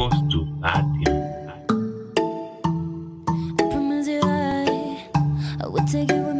supposed to. I promise you I, I would take you with me.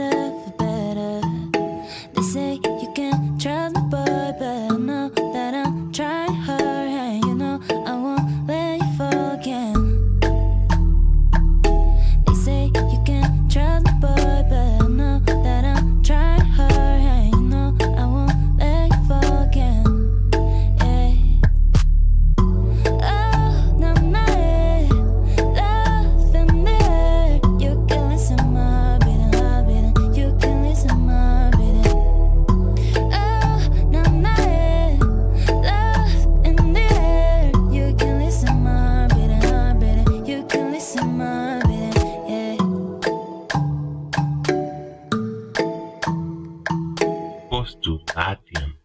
close to Atien.